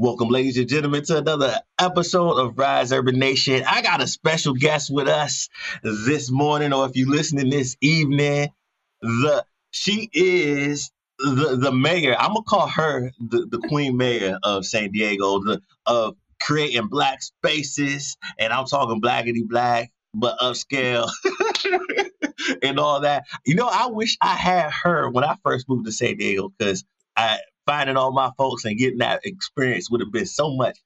Welcome, ladies and gentlemen, to another episode of Rise Urban Nation. I got a special guest with us this morning, or if you're listening this evening, the she is the the mayor. I'm gonna call her the, the queen mayor of San Diego, the of creating black spaces, and I'm talking blackity black, but upscale. and all that. You know, I wish I had her when I first moved to San Diego because I finding all my folks and getting that experience would have been so much,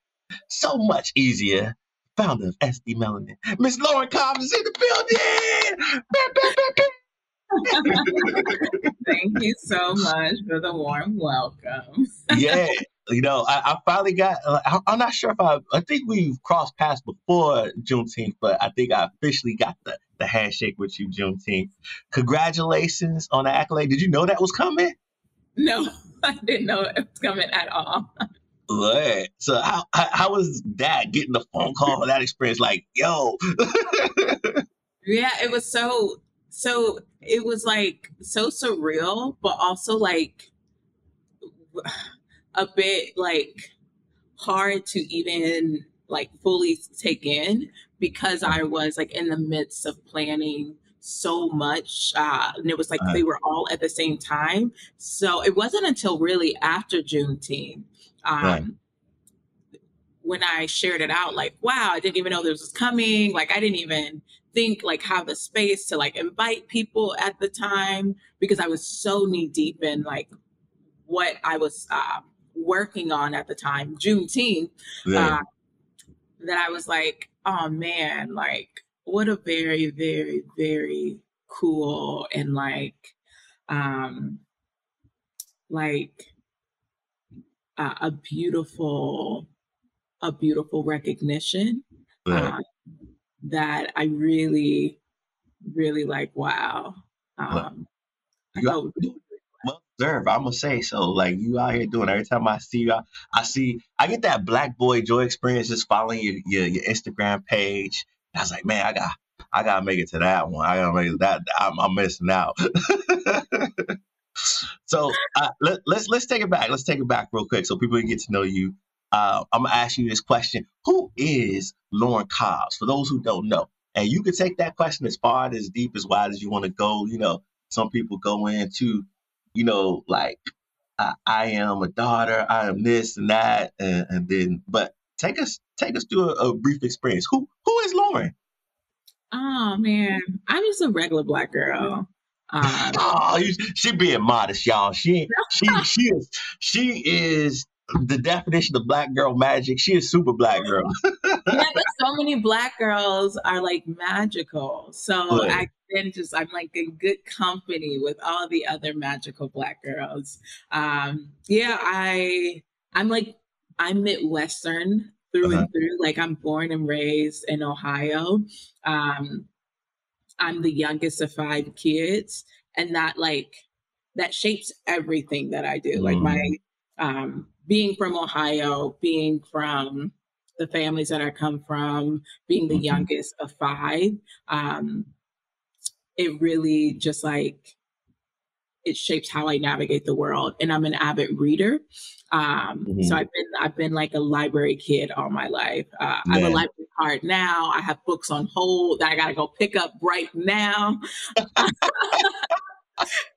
so much easier. Founder of SD Melanin, Miss Loren Cobbs is in the building. Thank you so much for the warm welcome. yeah, you know, I, I finally got. Uh, I, I'm not sure if I. I think we've crossed paths before Juneteenth, but I think I officially got the the handshake with you Juneteenth. Congratulations on the accolade. Did you know that was coming? No, I didn't know it was coming at all. Right. So how, how how was that getting the phone call for that experience? Like, yo. yeah, it was so so it was like so surreal, but also like a bit like hard to even like fully take in because I was like in the midst of planning so much uh, and it was like uh, they were all at the same time so it wasn't until really after juneteenth um, right. when i shared it out like wow i didn't even know this was coming like i didn't even think like have the space to like invite people at the time because i was so knee deep in like what i was uh, working on at the time juneteenth yeah. uh, that i was like oh man like what a very, very, very cool and like, um, like uh, a beautiful, a beautiful recognition uh, that I really, really like. Wow. Um, you, well deserved. I'm gonna say so. Like you out here doing every time I see you, I, I see I get that black boy joy experience just following your, your, your Instagram page I was like, man, I got I gotta make it to that one. I gotta make it that I'm, I'm missing out. so uh, let, us let's, let's take it back. Let's take it back real quick so people can get to know you. Uh, I'm gonna ask you this question: Who is Loren Cobbs? For those who don't know, and you can take that question as far as deep as wide as you want to go. You know, some people go into, you know, like uh, I am a daughter, I am this and that, and, and then, but take us take us through a, a brief experience. Who who is Loren? Oh man, I'm just a regular black girl. Um, oh, she being modest, y'all. She she she is she is the definition of black girl magic. She is super black girl. yeah, but so many black girls are like magical. So I then just I'm like in good company with all the other magical black girls. Um, yeah, I I'm like I'm Midwestern through uh-huh. and through. Like I'm born and raised in Ohio. Um, I'm the youngest of five kids, and that like that shapes everything that I do. Mm. Like my mm. um, being from Ohio, being from the families that I come from, being the mm-hmm. youngest of five, um, it really just like it shapes how I navigate the world. And I'm an avid reader. Um, mm-hmm. So I've been I've been like a library kid all my life. Uh, I have a library card now. I have books on hold that I got to go pick up right now.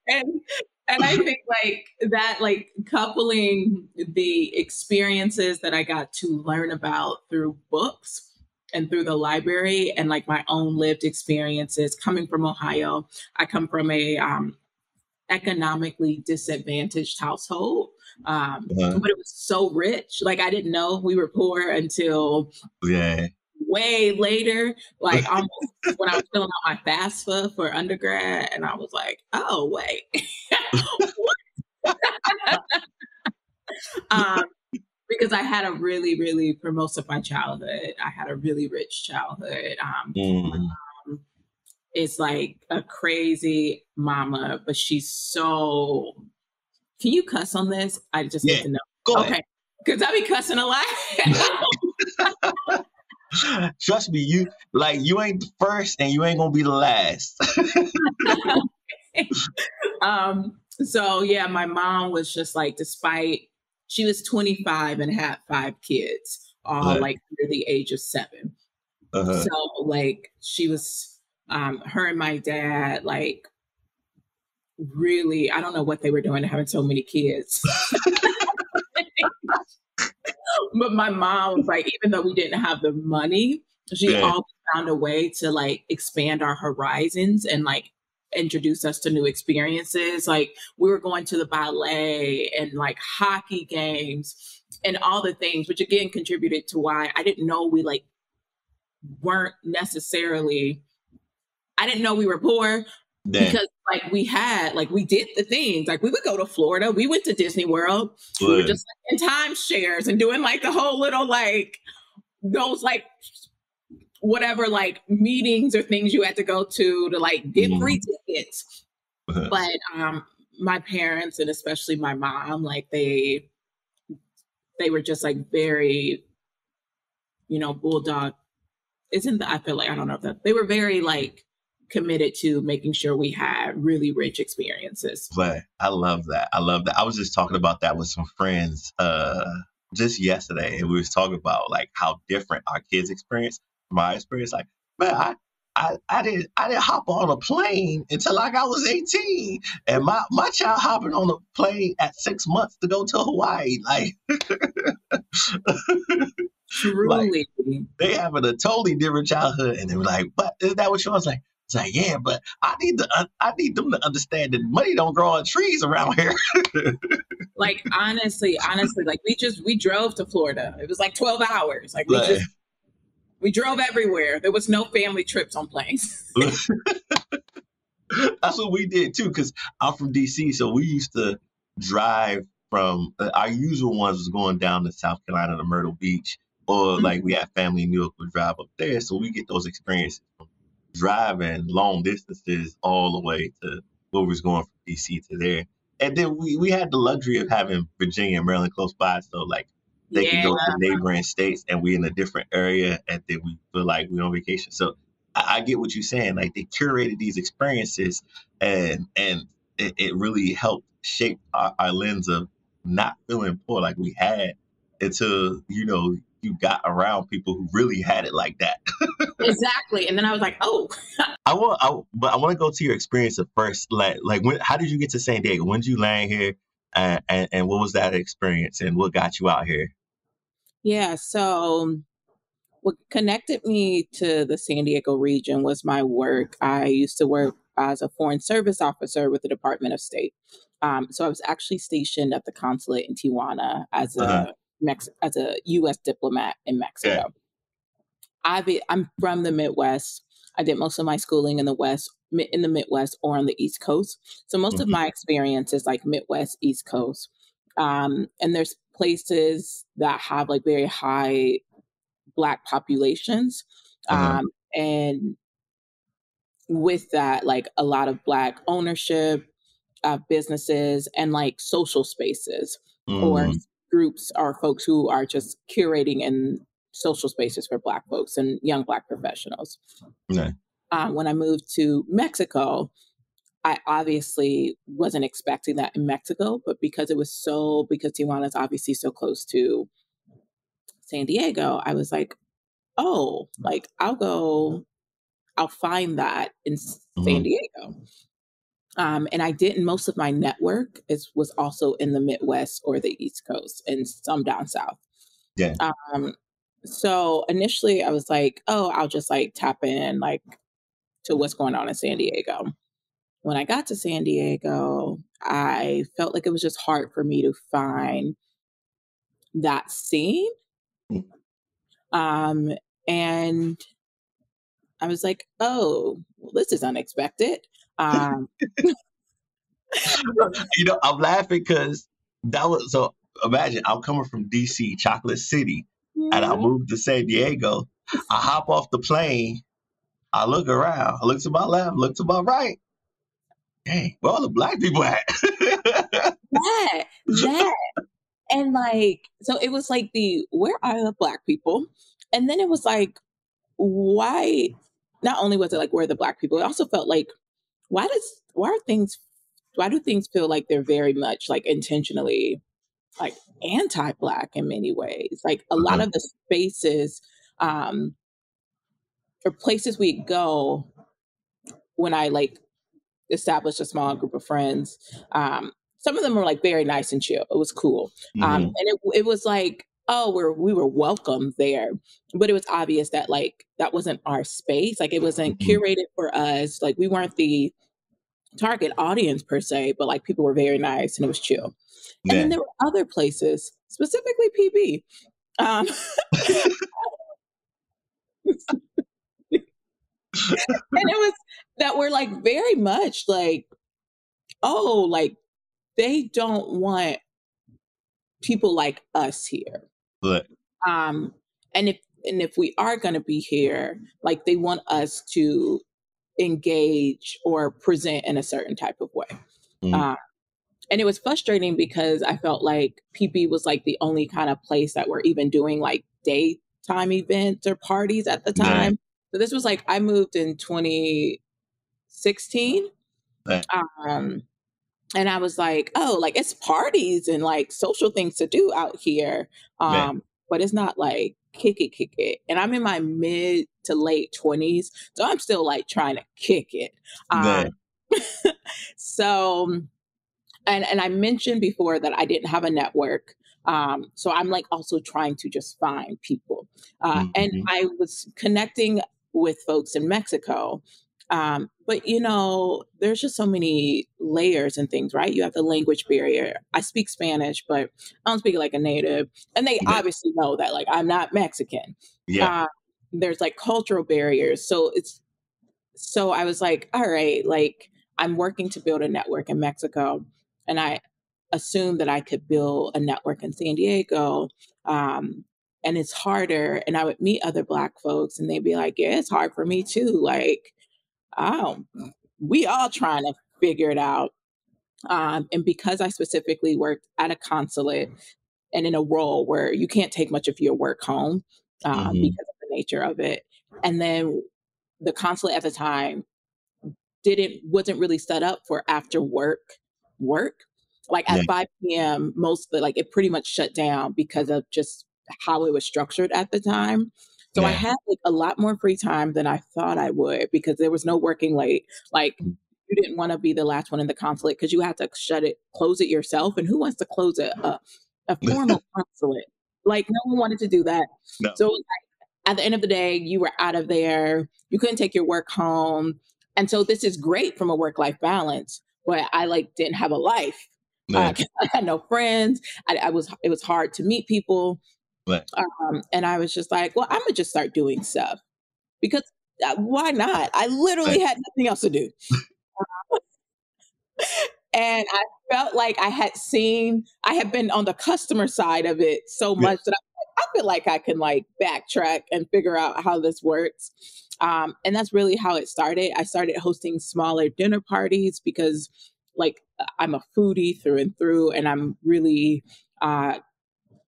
and and I think like that, like coupling the experiences that I got to learn about through books and through the library and like my own lived experiences coming from Ohio. I come from a um, economically disadvantaged household. Um, uh-huh. But it was so rich. Like I didn't know we were poor until yeah. way later. Like almost when I was filling out my FAFSA for undergrad, and I was like, oh wait. um, because I had a really, really, for most of my childhood, I had a really rich childhood. Um, mm is like a crazy mama, but she's so. Can you cuss on this? I just yeah. need to know. Go okay, because I be cussing a lot. Trust me, you like you ain't the first, and you ain't gonna be the last. um. So yeah, my mom was just like, despite she was 25 and had five kids, all right. like under the age of 7 uh-huh. So like she was, um, her and my dad, like really, I don't know what they were doing to having so many kids. but my mom was like, even though we didn't have the money, she yeah. always found a way to like expand our horizons and like introduce us to new experiences. Like we were going to the ballet and like hockey games and all the things, which again contributed to why I didn't know we like weren't necessarily I didn't know we were poor Damn. because like we had like we did the things like we would go to Florida, we went to Disney World, Good. we were just like, in timeshares and doing like the whole little like those like whatever like meetings or things you had to go to to like get mm-hmm. free tickets. Uh-huh. But um my parents and especially my mom, like they they were just like very, you know, bulldog isn't that I feel like I don't know if that they were very like committed to making sure we had really rich experiences. But I love that. I love that. I was just talking about that with some friends uh just yesterday and we was talking about like how different our kids experience my experience like man I I, I didn't I didn't hop on a plane until like I was 18. And my, my child hopping on a plane at six months to go to Hawaii. Like Truly. Like, they having a totally different childhood. And they were like, but is that what you was like? It's like, yeah, but I need to, I need them to understand that money don't grow on trees around here. like honestly, honestly, like we just we drove to Florida. It was like twelve hours. Like we just we drove everywhere. There was no family trips on planes. That's what we did too, because I'm from DC, so we used to drive from uh, our usual ones was going down to South Carolina to Myrtle Beach, or mm-hmm. like we have family in New York would drive up there, so we get those experiences from driving long distances all the way to where we was going from DC to there. And then we, we had the luxury of having Virginia and Maryland close by, so like they yeah. can go to uh-huh. neighboring states and we're in a different area and then we feel like we're on vacation. So I, I get what you're saying. Like they curated these experiences and and it, it really helped shape our, our, lens of not feeling poor like we had until, you know, you got around people who really had it like that. exactly. And then I was like, oh. I want, I, but I want to go to your experience at first. Like, like when, how did you get to San Diego? When did you land here? and, and, and what was that experience and what got you out here? Yeah, so what connected me to the San Diego region was my work. I used to work as a foreign service officer with the Department of State. Um, so I was actually stationed at the consulate in Tijuana as a uh-huh. Mex- as a U.S. diplomat in Mexico. Yeah. Be, I'm from the Midwest. I did most of my schooling in the West, in the Midwest or on the East Coast. So most mm-hmm. of my experience is like Midwest, East Coast. Um, and there's places that have like very high Black populations. Mm-hmm. Um, and with that, like a lot of Black ownership of businesses and like social spaces mm. or groups are folks who are just curating and social spaces for Black folks and young Black professionals. Yeah. Uh, when I moved to Mexico, I obviously wasn't expecting that in Mexico, but because it was so, because Tijuana is obviously so close to San Diego, I was like, oh, like I'll go, I'll find that in mm-hmm. San Diego. Um, and I did, not most of my network is was also in the Midwest or the East Coast and some down south. Yeah. Um, so initially I was like, oh, I'll just like tap in like to what's going on in San Diego. When I got to San Diego, I felt like it was just hard for me to find that scene. Mm. Um, and I was like, oh, well, this is unexpected. Um, you know, I'm laughing because that was so imagine I'm coming from DC, Chocolate City, and I moved to San Diego. I hop off the plane. I look around. I look to my left, look to my right. Hey, where all the black people at? that, that. And like, so it was like the where are the black people? And then it was like, why? Not only was it like where are the black people, it also felt like, why does why are things why do things feel like they're very much like intentionally like anti-black in many ways. Like a lot of the spaces um, or places we go when I like established a small group of friends. Um, some of them were like very nice and chill. It was cool, um, mm-hmm. and it it was like oh we're we were welcome there but it was obvious that like that wasn't our space like it wasn't mm-hmm. curated for us like we weren't the target audience per se but like people were very nice and it was chill and then there were other places specifically pb um, and it was that were like very much like, oh, like they don't want people like us here. But um, and if and if we are going to be here, like they want us to engage or present in a certain type of way. Mm. Uh, and it was frustrating because I felt like PB was like the only kind of place that we're even doing like daytime events or parties at the time. So this was like I moved in 2016. Right. Um, and I was like, oh, like it's parties and like social things to do out here. Um, right. but it's not like kick it, kick it. And I'm in my mid to late 20s. So I'm still like trying to kick it. Um, so and and I mentioned before that I didn't have a network. Um, so I'm like also trying to just find people. Uh, mm-hmm. And I was connecting with folks in Mexico. Um, but you know, there's just so many layers and things, right? You have the language barrier. I speak Spanish, but I don't speak like a native, and they yeah. obviously know that, like, I'm not Mexican. Yeah. Uh, there's like cultural barriers, so it's so I was like, all right, like I'm working to build a network in Mexico, and I assumed that I could build a network in San Diego. Um, and it's harder. And I would meet other Black folks and they'd be like, yeah, it's hard for me too. Like, oh, we all trying to figure it out. Um, and because I specifically worked at a consulate and in a role where you can't take much of your work home um, mm-hmm. because of the nature of it. And then the consulate at the time didn't wasn't really set up for after work work. Like at yeah. 5 p.m., most like it pretty much shut down because of just how it was structured at the time. So yeah. I had like a lot more free time than I thought I would because there was no working late. Like mm. you didn't want to be the last one in the consulate because you had to shut it, close it yourself. And who wants to close a, a, a formal consulate? Like no one wanted to do that. No. So like, at the end of the day, you were out of there. You couldn't take your work home. And so this is great from a work life balance, but I like didn't have a life. Uh, I had no friends. I, I was it was hard to meet people. Right. Um, and I was just like, well, I'm gonna just start doing stuff because uh, why not? I literally right. had nothing else to do. and I felt like I had seen, I had been on the customer side of it so much that I, I, feel like I can like backtrack and figure out how this works. Um, and that's really how it started. I started hosting smaller dinner parties because, like, I'm a foodie through and through, and I'm really uh,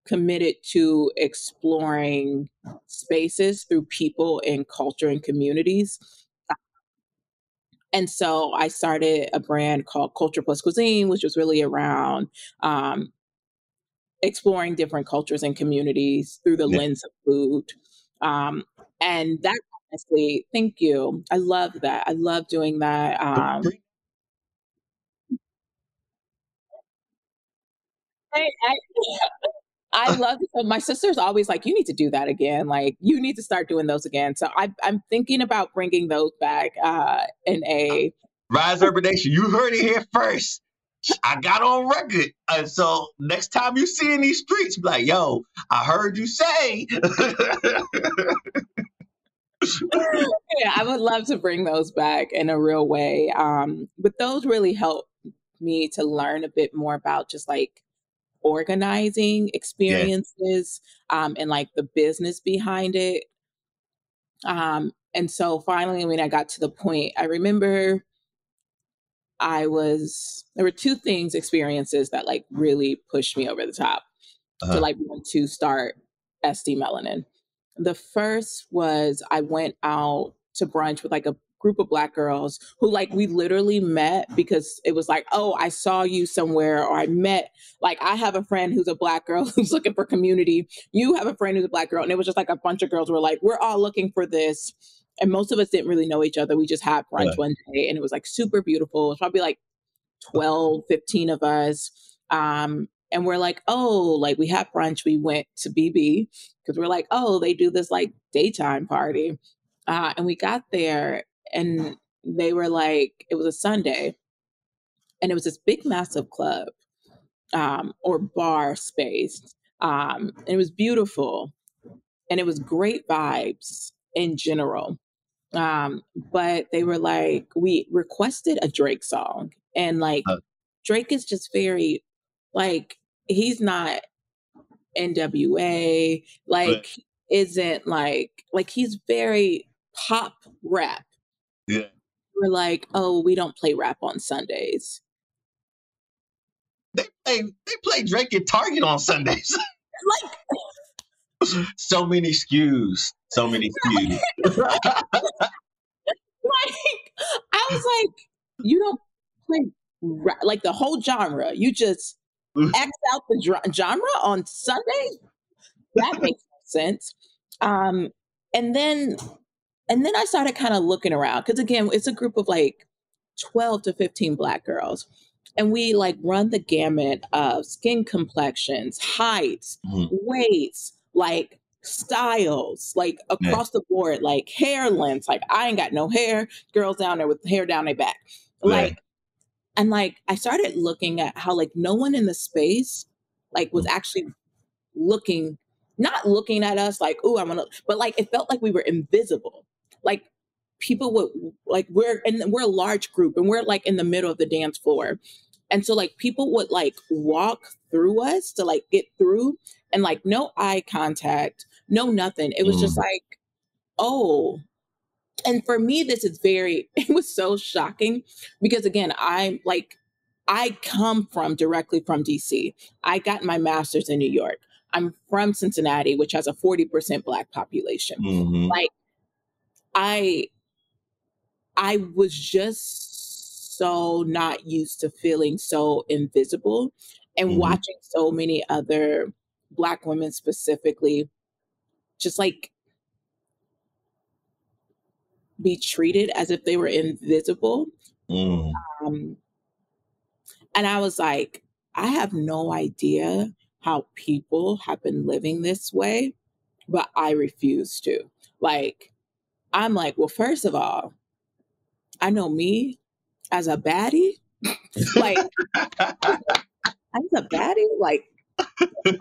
committed to exploring spaces through people and culture and communities. And so I started a brand called Culture Plus Cuisine, which was really around um, exploring different cultures and communities through the yeah. lens of food. Um, and that honestly, thank you. I love that. I love doing that. Um, I, I, I love it. So my sister's always like, you need to do that again. Like, you need to start doing those again. So I, am thinking about bringing those back uh, in a Rise Urban Nation. You heard it here first. I got on record. Uh, so next time you see in these streets, be like, yo, I heard you say. yeah, I would love to bring those back in a real way. Um, but those really help me to learn a bit more about just like organizing experiences yeah. um, and like the business behind it. Um, and so finally, when I got to the point, I remember I was, there were two things, experiences that like really pushed me over the top uh-huh. to like want to start SD Melanin. The first was I went out to brunch with like a group of black girls who like we literally met because it was like, oh, I saw you somewhere, or I met like I have a friend who's a black girl who's looking for community. You have a friend who's a black girl, and it was just like a bunch of girls were like, we're all looking for this. And most of us didn't really know each other. We just had brunch yeah. one day and it was like super beautiful. It was probably like 12, 15 of us. Um, and we're like, oh, like we had brunch. We went to PB because we're like, oh, they do this like daytime party. Uh, and we got there and they were like, it was a Sunday and it was this big, massive club um, or bar space. Um, and it was beautiful and it was great vibes in general. Um, but they were like, we requested a Drake song, and like Drake is just very like he's not NWA, like but, isn't like like he's very pop rap. Yeah. We're like, oh, we don't play rap on Sundays. They play they play Drake at Target on Sundays. like so many skews. So many skews. like I was like, you don't play rap, like the whole genre. You just X out the genre on Sunday. That makes sense. Um, and then and then I started kind of looking around because again, it's a group of like 12 to 15 black girls. And we like run the gamut of skin complexions, heights, mm-hmm. weights, like styles, like across yeah. the board, like hair lengths. Like I ain't got no hair. Girls down there with hair down their back. Like and like I started looking at how like no one in the space like was mm-hmm. actually looking, not looking at us like, oh, I'm gonna, but like it felt like we were invisible. Like people would like we're and we're a large group and we're like in the middle of the dance floor. And so like people would like walk through us to like get through and like no eye contact, no nothing. It was mm. just like, oh, and for me this is very it was so shocking because again i'm like i come from directly from dc i got my master's in new york i'm from cincinnati which has a 40% black population mm-hmm. like i i was just so not used to feeling so invisible and mm-hmm. watching so many other black women specifically just like be treated as if they were invisible. Mm. Um, and I was like, I have no idea how people have been living this way, but I refuse to. Like, I'm like, well, first of all, I know me as a baddie. like, as a baddie, like, but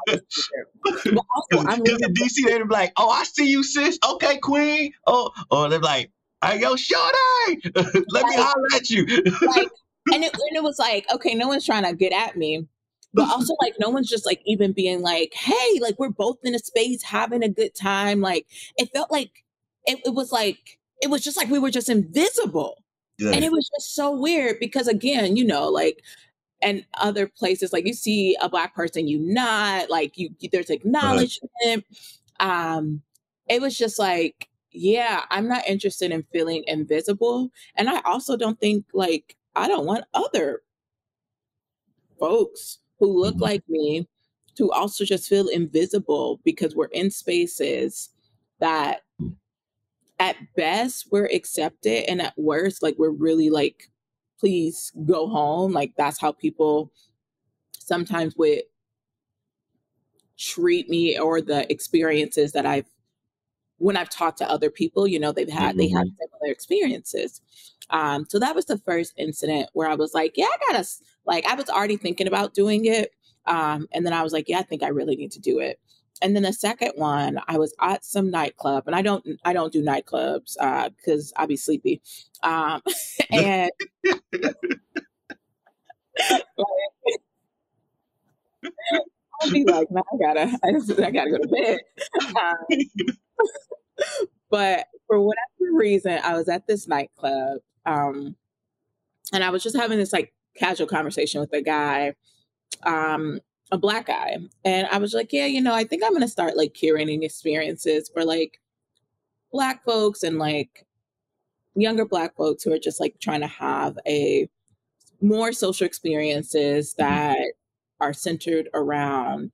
also, I'm in DC, they're like, "Oh, I see you, sis. Okay, queen." Oh, or they're like, Hey, yo, Shorty, let me holler at you. like, and it, and it was like, okay, no one's trying to get at me. But also, like, no one's just like even being like, hey, like, we're both in a space having a good time. Like, it felt like it, it was like, it was just like we were just invisible. Yeah. And it was just so weird because, again, you know, like, and other places, like, you see a Black person, you not, like, you, there's acknowledgement. Uh-huh. Um, it was just like, yeah, I'm not interested in feeling invisible. And I also don't think like I don't want other folks who look mm-hmm. like me to also just feel invisible because we're in spaces that at best we're accepted and at worst like we're really like please go home like that's how people sometimes would treat me or the experiences that I've when I've talked to other people, you know, they've had mm-hmm. they had mm-hmm. similar experiences. Um, so that was the first incident where I was like, yeah, I gotta like I was already thinking about doing it. Um, and then I was like, yeah, I think I really need to do it. And then the second one, I was at some nightclub, and I don't I don't do nightclubs because uh, i'd be sleepy. Um, and I'll be like, man, I gotta I, I gotta go to bed. Um, but for whatever reason, I was at this nightclub, um, and I was just having this like casual conversation with a guy, um, a black guy, and I was like, yeah, you know, I think I'm gonna start like curating experiences for like black folks and like younger black folks who are just like trying to have a more social experiences mm-hmm. that are centered around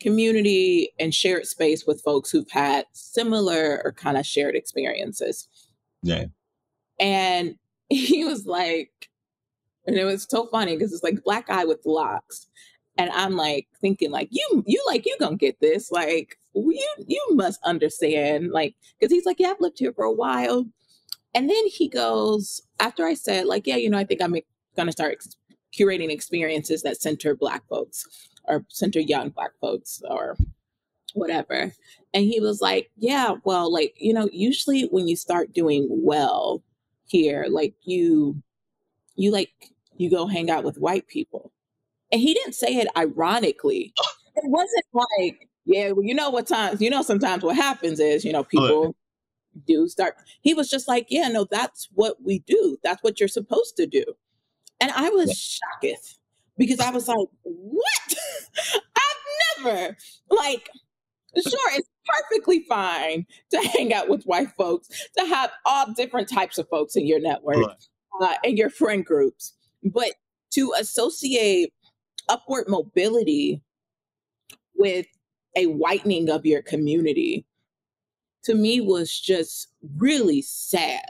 community and shared space with folks who've had similar or kind of shared experiences. Yeah. And he was like, and it was so funny because it's like black guy with locks. And I'm like thinking, like, you, you like, you gonna get this. Like, you, you must understand. Like, because he's like, yeah, I've lived here for a while. And then he goes, after I said, like, yeah, you know, I think I'm gonna start curating experiences that center black folks or center young black folks or whatever. And he was like, yeah, well, like, you know, usually when you start doing well here, like you, you like, you go hang out with white people. And he didn't say it ironically. It wasn't like, yeah, well, you know what times, you know, sometimes what happens is, you know, people do start. He was just like, yeah, no, that's what we do. That's what you're supposed to do. And I was yeah. shocked because I was like, what? I've never, like, sure, it's perfectly fine to hang out with white folks, to have all different types of folks in your network right. uh, and your friend groups. But to associate upward mobility with a whitening of your community to me was just really sad.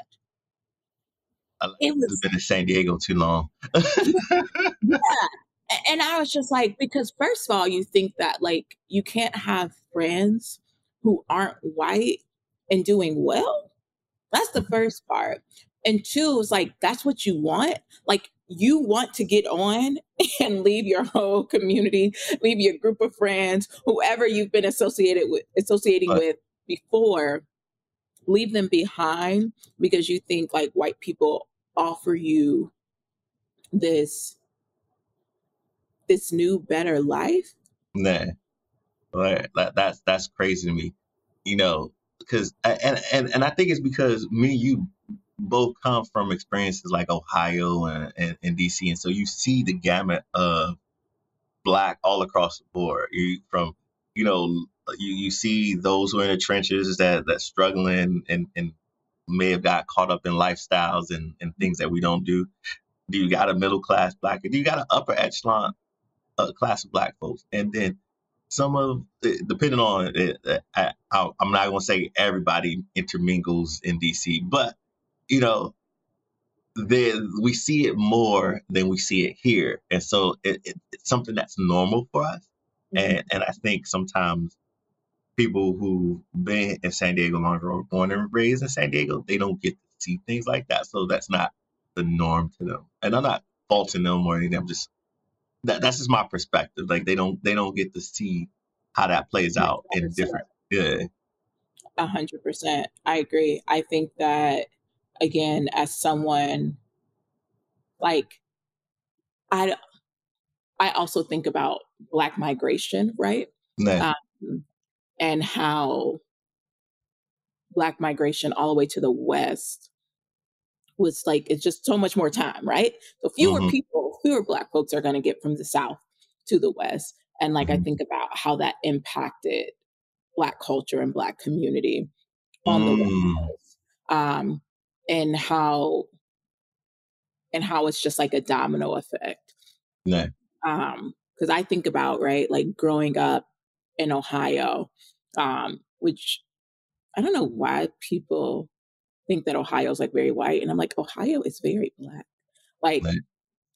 it was been in San Diego too long. yeah. And I was just like, because first of all, you think that like you can't have friends who aren't white and doing well. That's the mm-hmm. first part. And two, is like, that's what you want. Like, you want to get on and leave your whole community, leave your group of friends, whoever you've been associated with, associating right. with before, leave them behind because you think like white people offer you this this new better life? Nah. Right. That, that's that's crazy to me. You know because and, and and i think it's because me you both come from experiences like ohio and, and, and dc and so you see the gamut of black all across the board you from you know you, you see those who are in the trenches that that struggling and and may have got caught up in lifestyles and, and things that we don't do. Do you got a middle class black? Do you got an upper echelon uh, class of black folks? And then some of, depending on it, uh, I, I'm not going to say everybody intermingles in DC, but you know, then we see it more than we see it here, and so it, it, it's something that's normal for us. Mm-hmm. And and I think sometimes people who've been in San Diego longer or born and raised in San Diego, they don't get to see things like that. So that's not the norm to them. And I'm not faulting them or anything. I'm just that that's just my perspective. Like they don't they don't get to see how that plays out 100%. in different yeah. A hundred percent. I agree. I think that again, as someone like I I also think about black migration, right? Nice. Um, and how black migration all the way to the west was like it's just so much more time right so fewer mm-hmm. people fewer black folks are going to get from the south to the west and like mm-hmm. i think about how that impacted black culture and black community on mm. the west um and how and how it's just like a domino effect yeah. um because i think about right like growing up in Ohio, um, which I don't know why people think that Ohio is like very white. And I'm like, Ohio is very black. Like, right.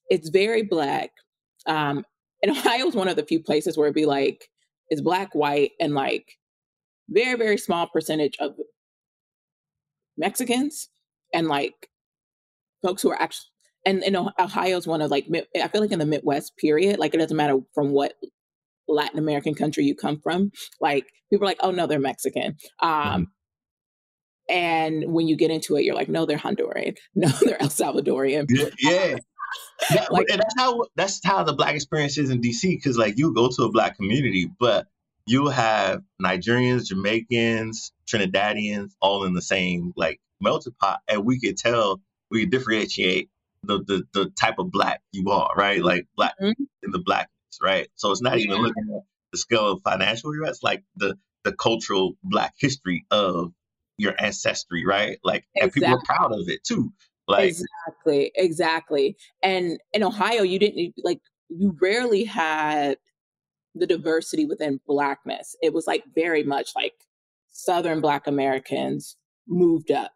it's very black. Um, and Ohio is one of the few places where it'd be like, it's black, white, and like very, very small percentage of Mexicans and like folks who are actually, and, and Ohio is one of like, I feel like in the Midwest period, like it doesn't matter from what Latin American country you come from, like people are like, oh no, they're Mexican. Um, mm-hmm. And when you get into it, you're like, no, they're Honduran. No, they're El Salvadorian. Yeah. yeah. That, like, and that's how that's how the black experience is in DC because like you go to a black community, but you have Nigerians, Jamaicans, Trinidadians all in the same like melting pot, and we could tell we could differentiate the the, the type of black you are, right? Like black mm-hmm. in the blackness, right? So it's not even looking at the scale of financial, it's like the the cultural black history of your ancestry, right? Like, exactly. and people are proud of it too. Like, exactly, exactly. And in Ohio, you didn't like you rarely had the diversity within blackness. It was like very much like Southern Black Americans moved up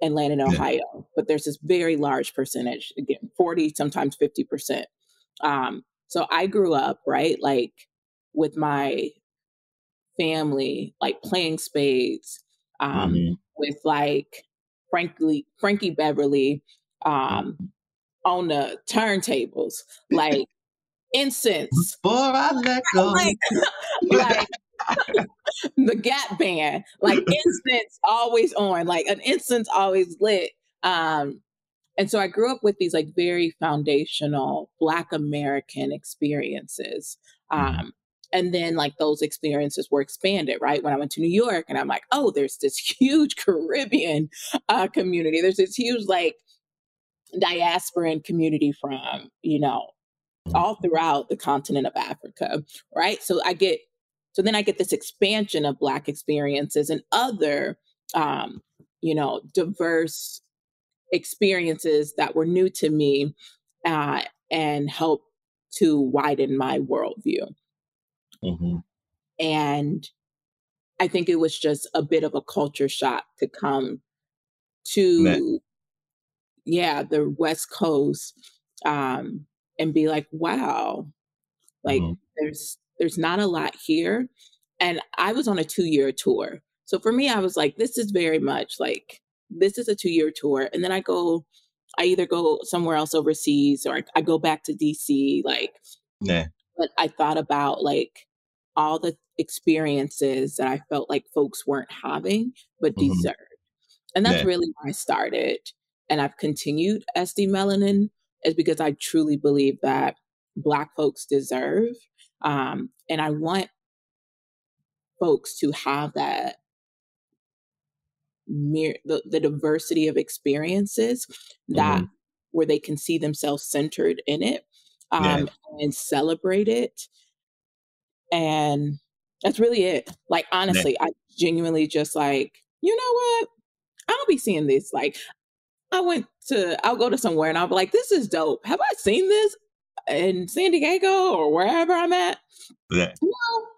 and landed in Ohio, yeah. but there's this very large percentage, again, 40, sometimes 50%. Um, so I grew up, right, like with my family, like playing spades, um, mm-hmm. with like frankly Frankie Beverly um, mm-hmm. on the turntables, like incense. Before I let go. like, like the Gap Band, like incense always on, like an incense always lit. Um, and so I grew up with these like very foundational Black American experiences. Mm-hmm. Um, and then like those experiences were expanded, right? When I went to New York and I'm like, oh, there's this huge Caribbean uh, community. There's this huge like diasporan community from, you know, all throughout the continent of Africa, right? So I get, so then I get this expansion of Black experiences and other, um, you know, diverse experiences that were new to me uh, and help to widen my worldview. Mm-hmm. And I think it was just a bit of a culture shock to come to, yeah, the West Coast um, and be like, wow, like mm-hmm. there's there's not a lot here. And I was on a two year tour. So for me, I was like, this is very much like this is a two year tour. And then I go, I either go somewhere else overseas or I, I go back to DC. Like, yeah. but I thought about like all the experiences that I felt like folks weren't having but mm-hmm. deserved. And that's yeah. really why I started. And I've continued SD Melanin is because I truly believe that Black folks deserve. Um, and I want folks to have that mere the, the diversity of experiences that mm-hmm. where they can see themselves centered in it um, yeah. and celebrate it and that's really it. Like honestly, I genuinely just like, you know what? I'll be seeing this. Like I went to I'll go to somewhere and I'll be like, this is dope. Have I seen this in San Diego or wherever I'm at? Yeah. Well,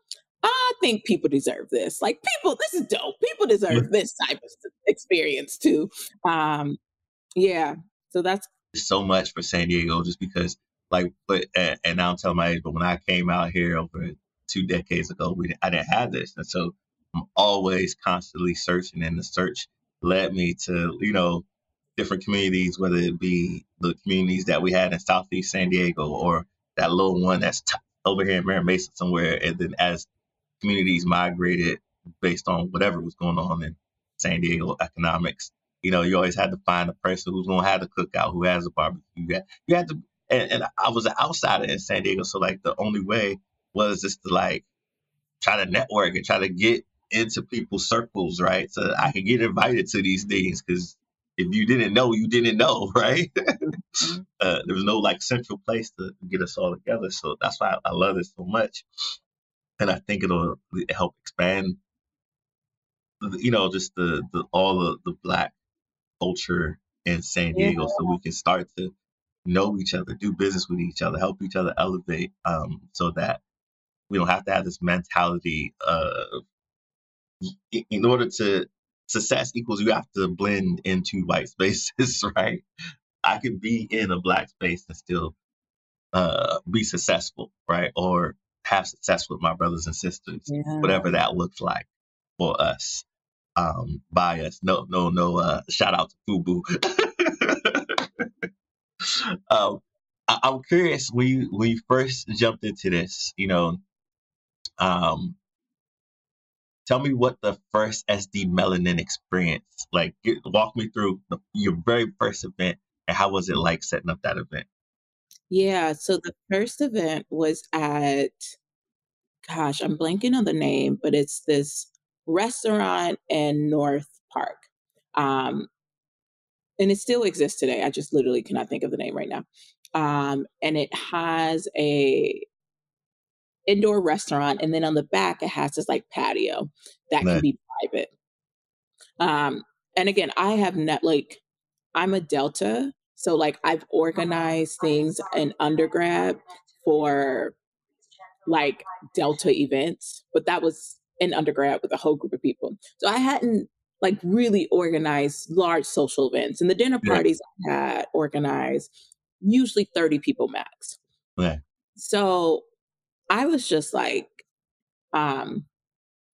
I think people deserve this. Like people, this is dope. People deserve this type of experience too. Um, yeah. So that's so much for San Diego just because like but and, now I'm telling my age, but when I came out here over two decades ago, we I didn't have this, and so I'm always constantly searching, and the search led me to you know different communities, whether it be the communities that we had in Southeast San Diego or that little one that's t- over here in Mira Mesa somewhere, and then as communities migrated based on whatever was going on in San Diego economics. You know, you always had to find a person who's gonna have the cookout, who has a barbecue. You had, you had to, and, and I was an outsider in San Diego, so like the only way was just to like try to network and try to get into people's circles, right? So I could get invited to these things because if you didn't know, you didn't know, right? Mm-hmm. uh, there was no like central place to get us all together. So that's why I, I love it so much. And I think it'll help expand, you know, just the, the all the, the black culture in San Diego yeah. so we can start to know each other, do business with each other, help each other elevate um, so that we don't have to have this mentality of in order to success equals you have to blend into white spaces, right? I could be in a black space and still uh, be successful, right? Or have success with my brothers and sisters, yeah. whatever that looks like for us. Um, by us. No, no, no, uh, shout out to Fubu. um, I, am curious when you, when you first jumped into this, you know, um, tell me what the first SD Melanin experience like. Get, walk me through the, your very first event and how was it like setting up that event? Yeah, so the first event was at, gosh, I'm blanking on the name, but it's this restaurant in North Park. Um, and it still exists today. I just literally cannot think of the name right now. Um, and it has a indoor restaurant, and then on the back it has this like patio that can be private. Um, and again, I have net like I'm a Delta, so like I've organized things in undergrad for like Delta events, but that was in undergrad with a whole group of people. So I hadn't like really organized large social events. And the dinner parties yeah. I had organized usually 30 people max. Yeah. So I was just like, um,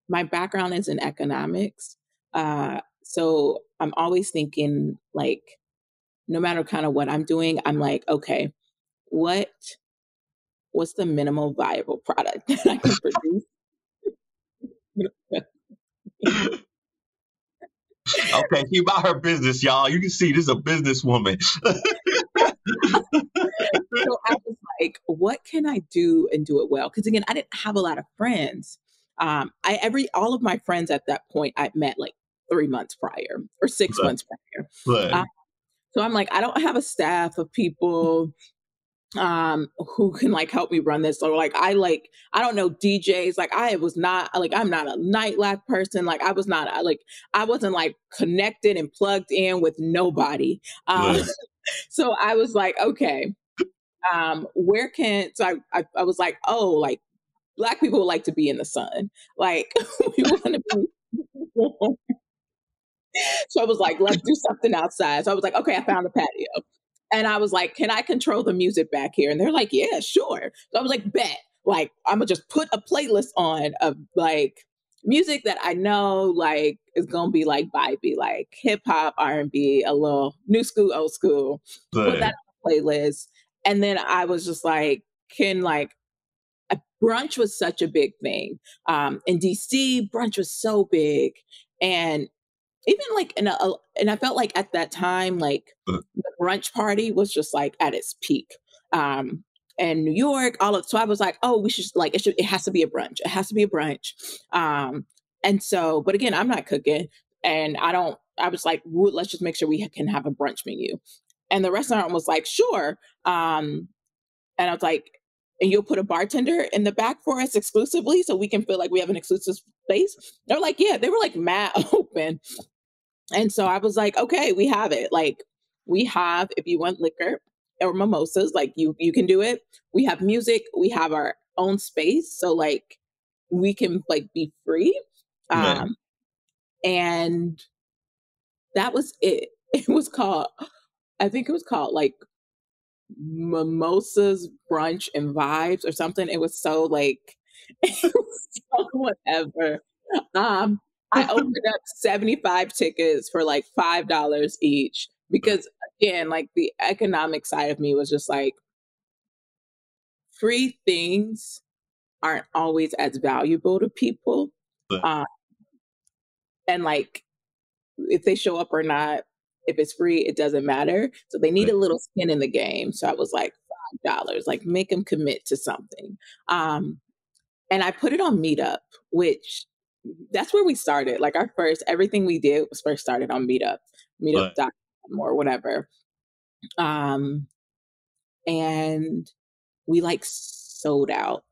my background is in economics. Uh, so I'm always thinking like, no matter kind of what I'm doing, I'm like, okay, what what's the minimal viable product that I can produce? okay, she about her business, y'all. You can see this is a businesswoman. so I was like, what can I do and do it well? Because again, I didn't have a lot of friends. Um, I every all of my friends at that point I met like three months prior or six right. months prior. Right. Um, so I'm like, I don't have a staff of people um who can like help me run this or like i like i don't know djs like i was not like i'm not a nightlife person like i was not like i wasn't like connected and plugged in with nobody um so i was like okay um where can so I, I i was like oh like black people like to be in the sun like we want to be so I was like, let's do something outside. So I was like, okay, I found a patio. And I was like, can I control the music back here? And they're like, yeah, sure. So I was like, bet. Like, I'm gonna just put a playlist on of like music that I know like is gonna be like vibey, like hip hop, R and B, a little new school, old school. But. Put that on playlist. And then I was just like, can like brunch was such a big thing. Um, in DC, brunch was so big. And even like in a, and I felt like at that time, like uh. the brunch party was just like at its peak. Um, and New York, all of so I was like, oh, we should like it should it has to be a brunch. It has to be a brunch. Um, and so, but again, I'm not cooking, and I don't. I was like, let's just make sure we can have a brunch menu. And the restaurant was like, sure. Um, and I was like, and you'll put a bartender in the back for us exclusively so we can feel like we have an exclusive space. They're like, yeah, they were like mad open. And so I was like, okay, we have it. Like we have, if you want liquor or mimosas, like you you can do it. We have music, we have our own space. So like we can like be free. Um and that was it. It was called I think it was called like mimosas brunch and vibes or something. It was so like was so whatever. Um I opened up 75 tickets for like $5 each because again, like the economic side of me was just like free things aren't always as valuable to people. Um, and like if they show up or not, if it's free, it doesn't matter. So they need a little skin in the game. So I was like, five dollars, like make them commit to something. Um, and I put it on Meetup, which that's where we started. Like our first, everything we did was first started on Meetup, Meetup.com or whatever. Um, and we like sold out.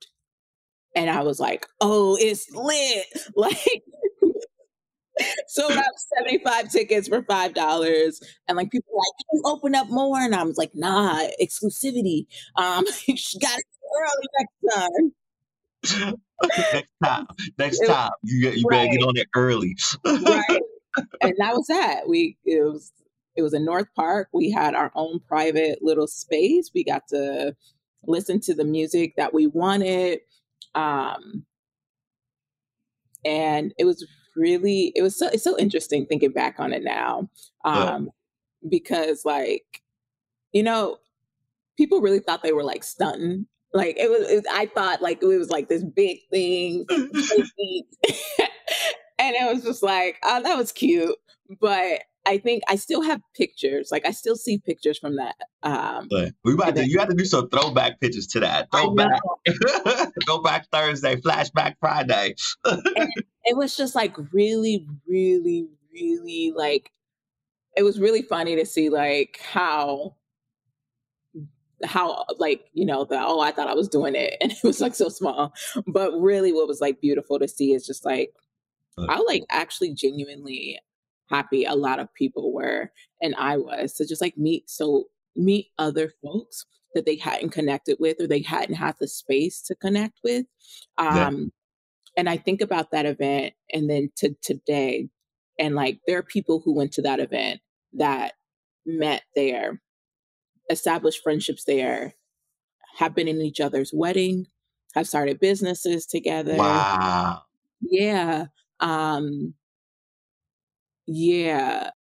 And I was like, oh, it's lit. Like, sold out 75 tickets for $5. And like, people like, can you open up more? And I was like, nah, exclusivity. Um, you got it early next time next time, next time, you you right. better get on it early. right, and that was that. We it was it was in North Park. We had our own private little space. We got to listen to the music that we wanted, um, and it was really it was so it's so interesting thinking back on it now, um, yeah. because like you know people really thought they were like stunting like it was, it was, I thought like it was like this big thing, and it was just like, oh, that was cute. But I think I still have pictures. Like I still see pictures from that. Um, but we about to you have to do some throwback pictures to that. Throwback, throwback Thursday, flashback Friday. it was just like really, really, really like. It was really funny to see like how how like you know the oh i thought i was doing it and it was like so small but really what was like beautiful to see is just like i like actually genuinely happy a lot of people were and I was to just like meet so meet other folks that they hadn't connected with or they hadn't had the space to connect with. Um, yeah. And I think about that event and then to today, and like there are people who went to that event that met there, established friendships there, have been in each other's wedding, have started businesses together. Wow. Yeah. Um, yeah.